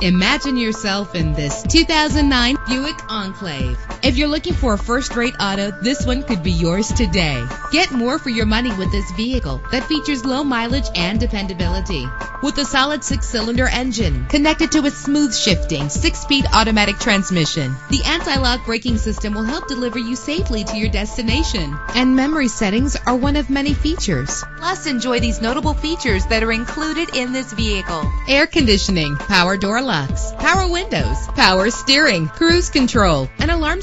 Imagine yourself in this 2009 Buick Enclave. If you're looking for a first-rate auto, this one could be yours today. Get more for your money with this vehicle that features low mileage and dependability. With a solid six-cylinder engine connected to a smooth shifting six-speed automatic transmission, the anti-lock braking system will help deliver you safely to your destination. And memory settings are one of many features. Plus, enjoy these notable features that are included in this vehicle. Air conditioning, power door locks, power windows, power steering, cruise control, an alarm